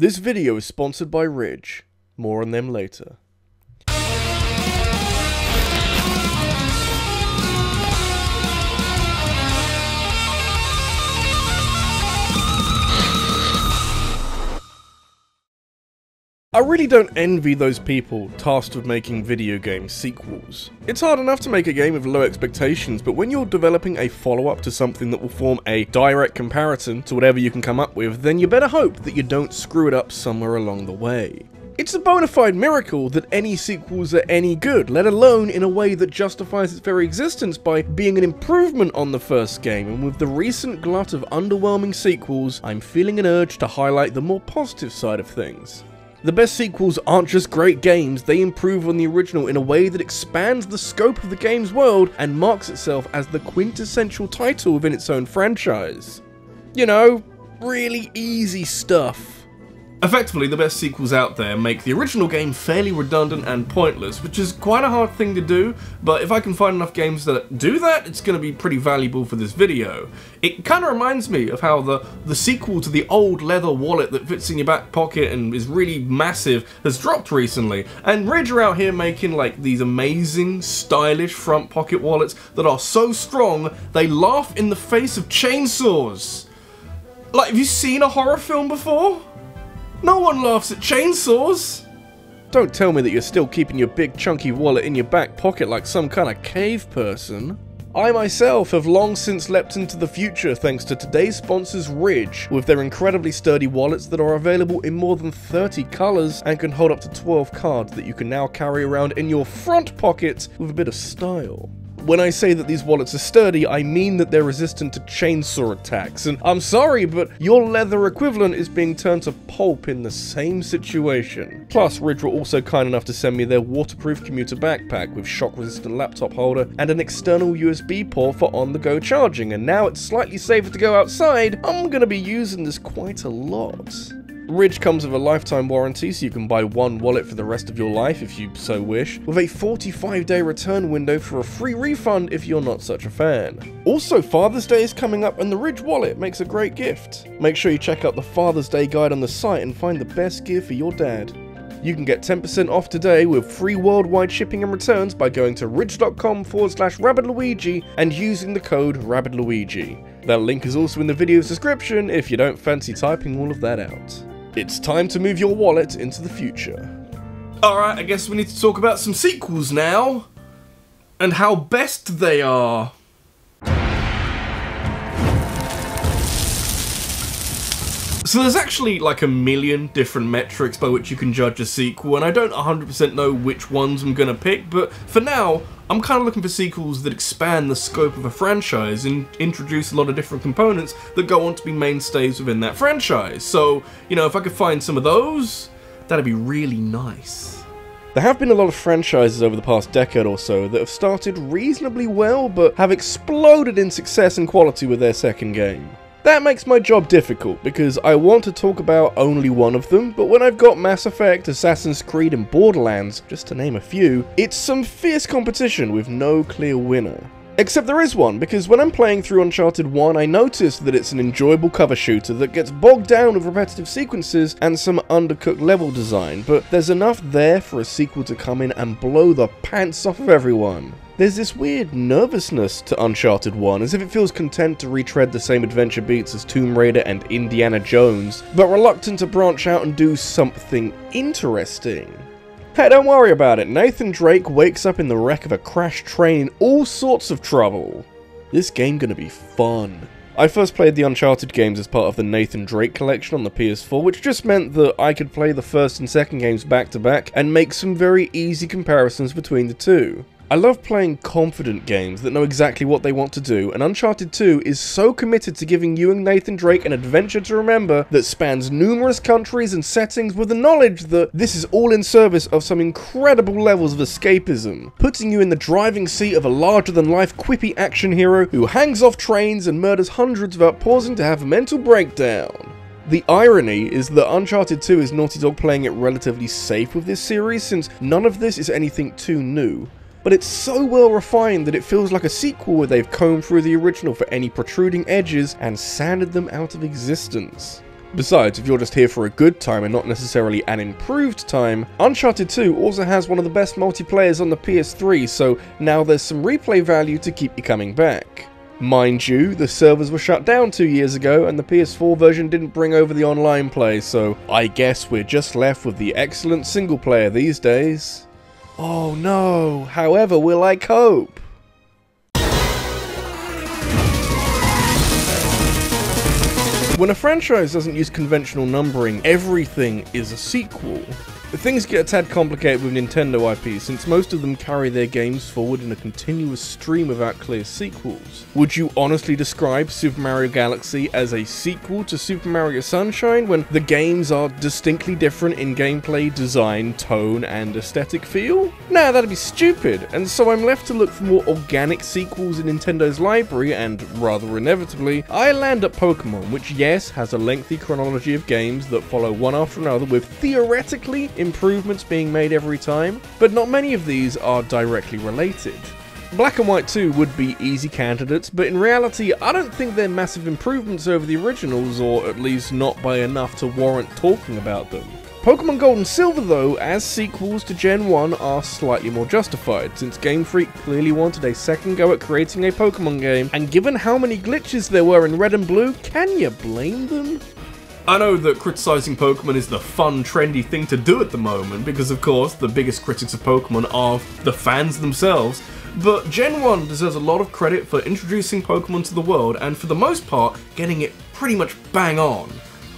This video is sponsored by Ridge. More on them later. I really don't envy those people tasked with making video game sequels. It's hard enough to make a game with low expectations, but when you're developing a follow-up to something that will form a direct comparison to whatever you can come up with, then you better hope that you don't screw it up somewhere along the way. It's a bona fide miracle that any sequels are any good, let alone in a way that justifies its very existence by being an improvement on the first game, and with the recent glut of underwhelming sequels, I'm feeling an urge to highlight the more positive side of things. The best sequels aren't just great games, they improve on the original in a way that expands the scope of the game's world and marks itself as the quintessential title within its own franchise. You know, really easy stuff. Effectively, the best sequels out there make the original game fairly redundant and pointless, which is quite a hard thing to do, but if I can find enough games that do that, it's going to be pretty valuable for this video. It kind of reminds me of how the, the sequel to the old leather wallet that fits in your back pocket and is really massive has dropped recently, and Ridge are out here making like these amazing, stylish front pocket wallets that are so strong, they laugh in the face of chainsaws. Like, have you seen a horror film before? No one laughs at chainsaws! Don't tell me that you're still keeping your big chunky wallet in your back pocket like some kind of cave person. I myself have long since leapt into the future thanks to today's sponsors Ridge, with their incredibly sturdy wallets that are available in more than 30 colours and can hold up to 12 cards that you can now carry around in your front pocket with a bit of style. When I say that these wallets are sturdy, I mean that they're resistant to chainsaw attacks, and I'm sorry, but your leather equivalent is being turned to pulp in the same situation. Plus, Ridge were also kind enough to send me their waterproof commuter backpack with shock-resistant laptop holder and an external USB port for on-the-go charging, and now it's slightly safer to go outside, I'm gonna be using this quite a lot. Ridge comes with a lifetime warranty, so you can buy one wallet for the rest of your life if you so wish, with a 45 day return window for a free refund if you're not such a fan. Also, Father's Day is coming up and the Ridge wallet makes a great gift. Make sure you check out the Father's Day guide on the site and find the best gear for your dad. You can get 10% off today with free worldwide shipping and returns by going to ridge.com forward slash rabbidluigi and using the code rabbidluigi. That link is also in the video's description if you don't fancy typing all of that out. It's time to move your wallet into the future. Alright, I guess we need to talk about some sequels now. And how best they are. So there's actually like a million different metrics by which you can judge a sequel, and I don't 100% know which ones I'm gonna pick, but for now, I'm kind of looking for sequels that expand the scope of a franchise and introduce a lot of different components that go on to be mainstays within that franchise. So, you know, if I could find some of those, that'd be really nice. There have been a lot of franchises over the past decade or so that have started reasonably well, but have exploded in success and quality with their second game. That makes my job difficult, because I want to talk about only one of them, but when I've got Mass Effect, Assassin's Creed and Borderlands, just to name a few, it's some fierce competition with no clear winner. Except there is one, because when I'm playing through Uncharted 1, I noticed that it's an enjoyable cover shooter that gets bogged down with repetitive sequences and some undercooked level design, but there's enough there for a sequel to come in and blow the pants off of everyone. There's this weird nervousness to Uncharted 1, as if it feels content to retread the same adventure beats as Tomb Raider and Indiana Jones, but reluctant to branch out and do something interesting. Hey, don't worry about it, Nathan Drake wakes up in the wreck of a crashed train in all sorts of trouble. This game gonna be fun. I first played the Uncharted games as part of the Nathan Drake collection on the PS4, which just meant that I could play the first and second games back to back and make some very easy comparisons between the two. I love playing confident games that know exactly what they want to do, and Uncharted 2 is so committed to giving you and Nathan Drake an adventure to remember that spans numerous countries and settings with the knowledge that this is all in service of some incredible levels of escapism, putting you in the driving seat of a larger-than-life quippy action hero who hangs off trains and murders hundreds without pausing to have a mental breakdown. The irony is that Uncharted 2 is Naughty Dog playing it relatively safe with this series since none of this is anything too new but it's so well refined that it feels like a sequel where they've combed through the original for any protruding edges and sanded them out of existence. Besides, if you're just here for a good time and not necessarily an improved time, Uncharted 2 also has one of the best multiplayers on the PS3, so now there's some replay value to keep you coming back. Mind you, the servers were shut down two years ago and the PS4 version didn't bring over the online play, so I guess we're just left with the excellent single player these days. Oh no, however will I cope? When a franchise doesn't use conventional numbering, everything is a sequel. Things get a tad complicated with Nintendo IP since most of them carry their games forward in a continuous stream without clear sequels. Would you honestly describe Super Mario Galaxy as a sequel to Super Mario Sunshine when the games are distinctly different in gameplay, design, tone, and aesthetic feel? Nah, that'd be stupid, and so I'm left to look for more organic sequels in Nintendo's library, and rather inevitably, I land at Pokemon, which yes, has a lengthy chronology of games that follow one after another with theoretically improvements being made every time, but not many of these are directly related. Black and White 2 would be easy candidates, but in reality, I don't think they're massive improvements over the originals, or at least not by enough to warrant talking about them. Pokemon Gold and Silver, though, as sequels to Gen 1, are slightly more justified, since Game Freak clearly wanted a second go at creating a Pokemon game, and given how many glitches there were in Red and Blue, can you blame them? I know that criticising Pokemon is the fun, trendy thing to do at the moment, because of course, the biggest critics of Pokemon are the fans themselves, but Gen 1 deserves a lot of credit for introducing Pokemon to the world, and for the most part, getting it pretty much bang on.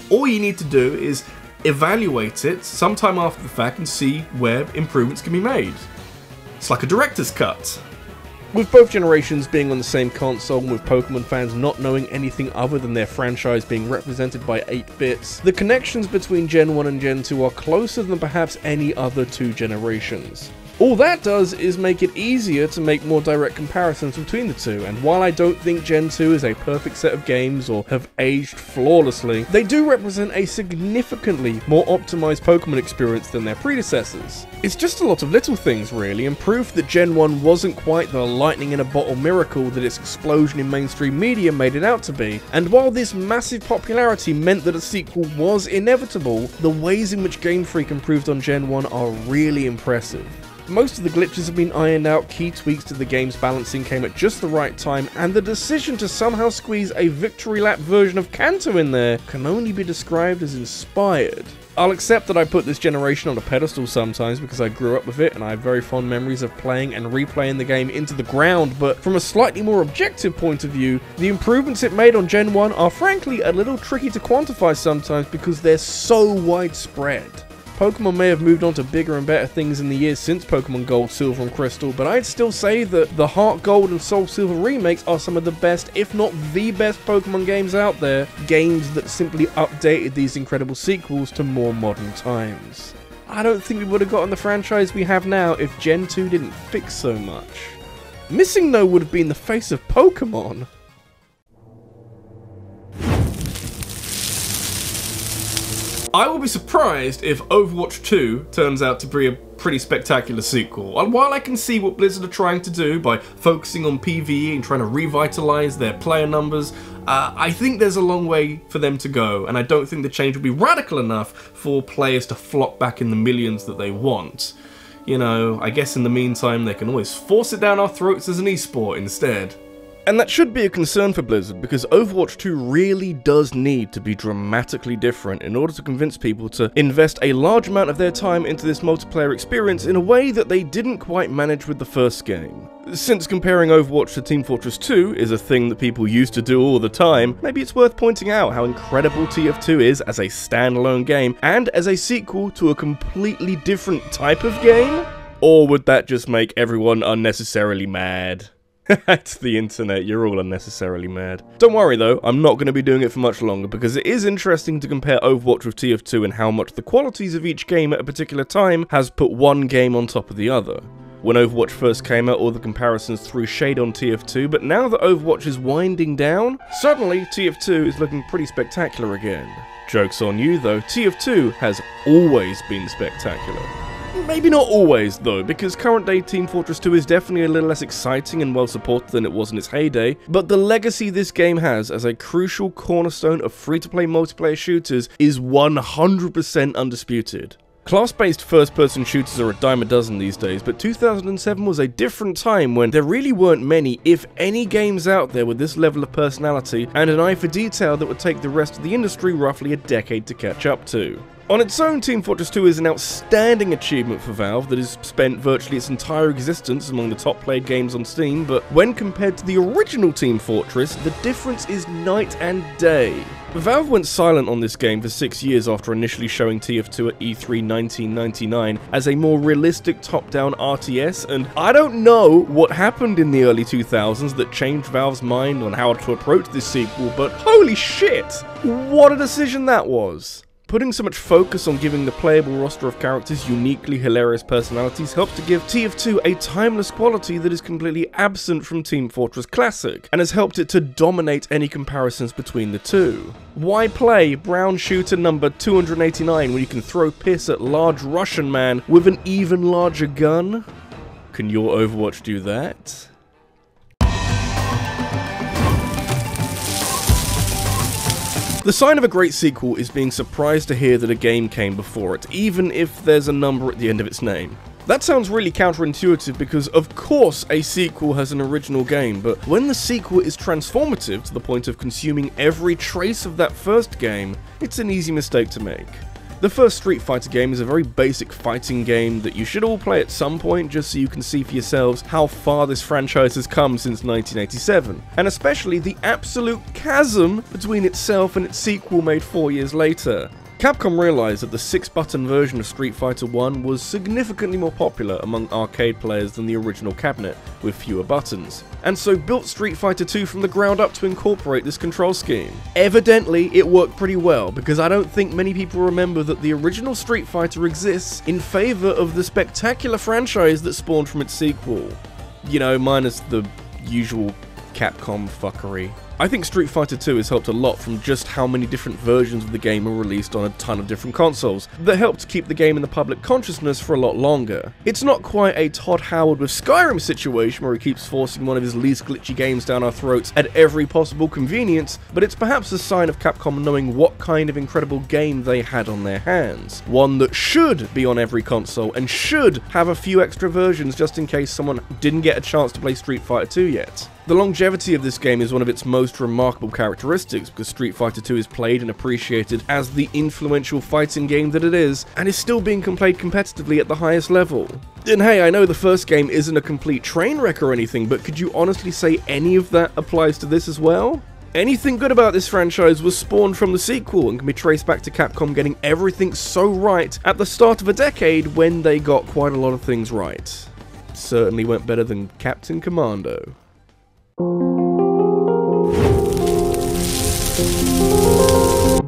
All you need to do is evaluate it sometime after the fact and see where improvements can be made. It's like a director's cut. With both generations being on the same console and with Pokemon fans not knowing anything other than their franchise being represented by 8 bits, the connections between Gen 1 and Gen 2 are closer than perhaps any other two generations. All that does is make it easier to make more direct comparisons between the two, and while I don't think Gen 2 is a perfect set of games or have aged flawlessly, they do represent a significantly more optimized Pokemon experience than their predecessors. It's just a lot of little things really, and proof that Gen 1 wasn't quite the lightning in a bottle miracle that its explosion in mainstream media made it out to be, and while this massive popularity meant that a sequel was inevitable, the ways in which Game Freak improved on Gen 1 are really impressive. Most of the glitches have been ironed out, key tweaks to the game's balancing came at just the right time, and the decision to somehow squeeze a victory lap version of Kanto in there can only be described as inspired. I'll accept that I put this generation on a pedestal sometimes because I grew up with it and I have very fond memories of playing and replaying the game into the ground, but from a slightly more objective point of view, the improvements it made on Gen 1 are frankly a little tricky to quantify sometimes because they're so widespread. Pokemon may have moved on to bigger and better things in the years since Pokemon Gold, Silver and Crystal, but I'd still say that the Heart Gold and Soul Silver remakes are some of the best, if not the best Pokemon games out there, games that simply updated these incredible sequels to more modern times. I don't think we would have gotten the franchise we have now if Gen 2 didn't fix so much. MissingNo would have been the face of Pokemon. I will be surprised if Overwatch 2 turns out to be a pretty spectacular sequel. And while I can see what Blizzard are trying to do by focusing on PvE and trying to revitalize their player numbers, uh, I think there's a long way for them to go, and I don't think the change will be radical enough for players to flock back in the millions that they want. You know, I guess in the meantime they can always force it down our throats as an esport instead. And that should be a concern for Blizzard because Overwatch 2 really does need to be dramatically different in order to convince people to invest a large amount of their time into this multiplayer experience in a way that they didn't quite manage with the first game. Since comparing Overwatch to Team Fortress 2 is a thing that people used to do all the time, maybe it's worth pointing out how incredible TF2 is as a standalone game and as a sequel to a completely different type of game? Or would that just make everyone unnecessarily mad? it's the internet, you're all unnecessarily mad. Don't worry though, I'm not going to be doing it for much longer because it is interesting to compare Overwatch with TF2 and how much the qualities of each game at a particular time has put one game on top of the other. When Overwatch first came out, all the comparisons threw shade on TF2, but now that Overwatch is winding down, suddenly TF2 is looking pretty spectacular again. Joke's on you though, TF2 has always been spectacular. Maybe not always, though, because current day Team Fortress 2 is definitely a little less exciting and well supported than it was in its heyday, but the legacy this game has as a crucial cornerstone of free to play multiplayer shooters is 100% undisputed. Class-based first-person shooters are a dime a dozen these days, but 2007 was a different time when there really weren't many, if any, games out there with this level of personality and an eye for detail that would take the rest of the industry roughly a decade to catch up to. On its own, Team Fortress 2 is an outstanding achievement for Valve that has spent virtually its entire existence among the top played games on Steam, but when compared to the original Team Fortress, the difference is night and day. Valve went silent on this game for six years after initially showing TF2 at E3 1999 as a more realistic top-down RTS, and I don't know what happened in the early 2000s that changed Valve's mind on how to approach this sequel, but holy shit! What a decision that was! Putting so much focus on giving the playable roster of characters uniquely hilarious personalities helps to give TF2 a timeless quality that is completely absent from Team Fortress Classic, and has helped it to dominate any comparisons between the two. Why play Brown Shooter number 289 when you can throw piss at large Russian man with an even larger gun? Can your Overwatch do that? The sign of a great sequel is being surprised to hear that a game came before it, even if there's a number at the end of its name. That sounds really counterintuitive because of course a sequel has an original game, but when the sequel is transformative to the point of consuming every trace of that first game, it's an easy mistake to make. The first Street Fighter game is a very basic fighting game that you should all play at some point just so you can see for yourselves how far this franchise has come since 1987, and especially the absolute chasm between itself and its sequel made four years later. Capcom realised that the 6-button version of Street Fighter 1 was significantly more popular among arcade players than the original cabinet, with fewer buttons, and so built Street Fighter 2 from the ground up to incorporate this control scheme. Evidently, it worked pretty well, because I don't think many people remember that the original Street Fighter exists in favour of the spectacular franchise that spawned from its sequel. You know, minus the usual Capcom fuckery. I think Street Fighter 2 has helped a lot from just how many different versions of the game are released on a ton of different consoles, that helped keep the game in the public consciousness for a lot longer. It's not quite a Todd Howard with Skyrim situation where he keeps forcing one of his least glitchy games down our throats at every possible convenience, but it's perhaps a sign of Capcom knowing what kind of incredible game they had on their hands. One that should be on every console and should have a few extra versions just in case someone didn't get a chance to play Street Fighter 2 yet. The longevity of this game is one of its most remarkable characteristics because Street Fighter 2 is played and appreciated as the influential fighting game that it is, and is still being played competitively at the highest level. And hey, I know the first game isn't a complete train wreck or anything, but could you honestly say any of that applies to this as well? Anything good about this franchise was spawned from the sequel and can be traced back to Capcom getting everything so right at the start of a decade when they got quite a lot of things right. Certainly went better than Captain Commando.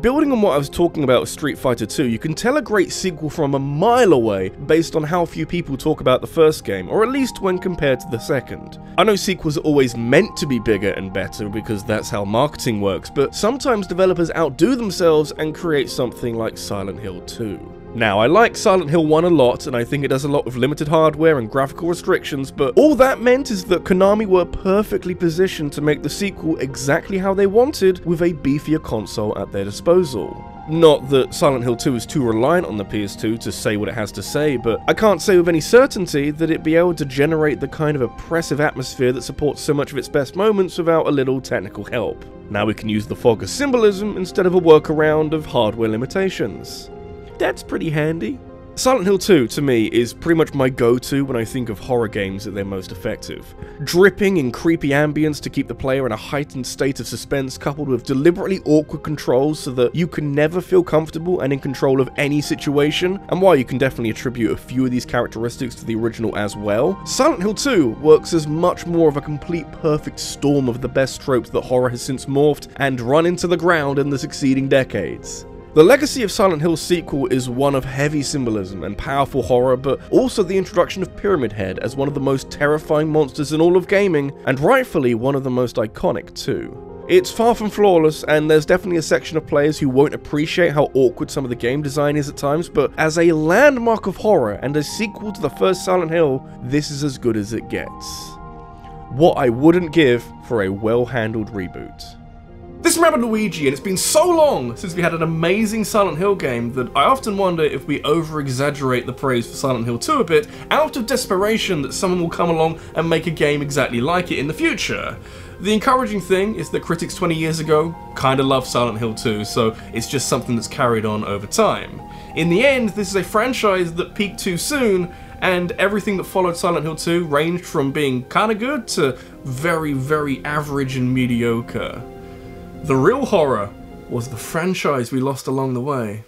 Building on what I was talking about with Street Fighter 2, you can tell a great sequel from a mile away based on how few people talk about the first game, or at least when compared to the second. I know sequels are always meant to be bigger and better because that's how marketing works, but sometimes developers outdo themselves and create something like Silent Hill 2. Now, I like Silent Hill 1 a lot, and I think it does a lot with limited hardware and graphical restrictions, but all that meant is that Konami were perfectly positioned to make the sequel exactly how they wanted with a beefier console at their disposal. Not that Silent Hill 2 is too reliant on the PS2 to say what it has to say, but I can't say with any certainty that it'd be able to generate the kind of oppressive atmosphere that supports so much of its best moments without a little technical help. Now we can use the fog as symbolism instead of a workaround of hardware limitations that's pretty handy. Silent Hill 2, to me, is pretty much my go-to when I think of horror games at their most effective. Dripping in creepy ambience to keep the player in a heightened state of suspense coupled with deliberately awkward controls so that you can never feel comfortable and in control of any situation, and while you can definitely attribute a few of these characteristics to the original as well, Silent Hill 2 works as much more of a complete perfect storm of the best tropes that horror has since morphed and run into the ground in the succeeding decades. The legacy of Silent Hill's sequel is one of heavy symbolism and powerful horror, but also the introduction of Pyramid Head as one of the most terrifying monsters in all of gaming, and rightfully one of the most iconic too. It's far from flawless, and there's definitely a section of players who won't appreciate how awkward some of the game design is at times, but as a landmark of horror and a sequel to the first Silent Hill, this is as good as it gets. What I wouldn't give for a well-handled reboot. This is Rabbid Luigi, and it's been so long since we had an amazing Silent Hill game that I often wonder if we over-exaggerate the praise for Silent Hill 2 a bit out of desperation that someone will come along and make a game exactly like it in the future. The encouraging thing is that critics 20 years ago kinda loved Silent Hill 2, so it's just something that's carried on over time. In the end, this is a franchise that peaked too soon, and everything that followed Silent Hill 2 ranged from being kinda good to very, very average and mediocre. The real horror was the franchise we lost along the way.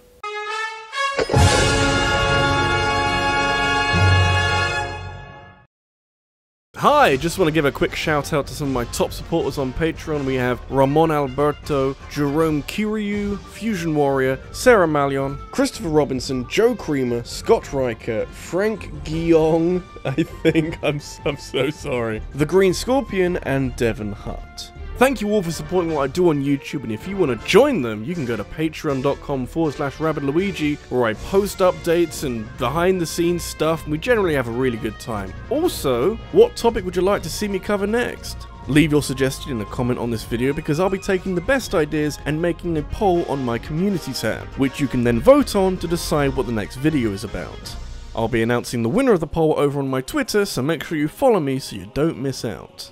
Hi, just want to give a quick shout out to some of my top supporters on Patreon. We have Ramon Alberto, Jerome Kiryu, Fusion Warrior, Sarah Malion, Christopher Robinson, Joe Creamer, Scott Riker, Frank Guillong, I think, I'm, I'm so sorry, The Green Scorpion, and Devon Hutt. Thank you all for supporting what I do on YouTube, and if you want to join them, you can go to patreon.com forward slash rabbidluigi, where I post updates and behind the scenes stuff, and we generally have a really good time. Also, what topic would you like to see me cover next? Leave your suggestion in a comment on this video because I'll be taking the best ideas and making a poll on my community tab, which you can then vote on to decide what the next video is about. I'll be announcing the winner of the poll over on my Twitter, so make sure you follow me so you don't miss out.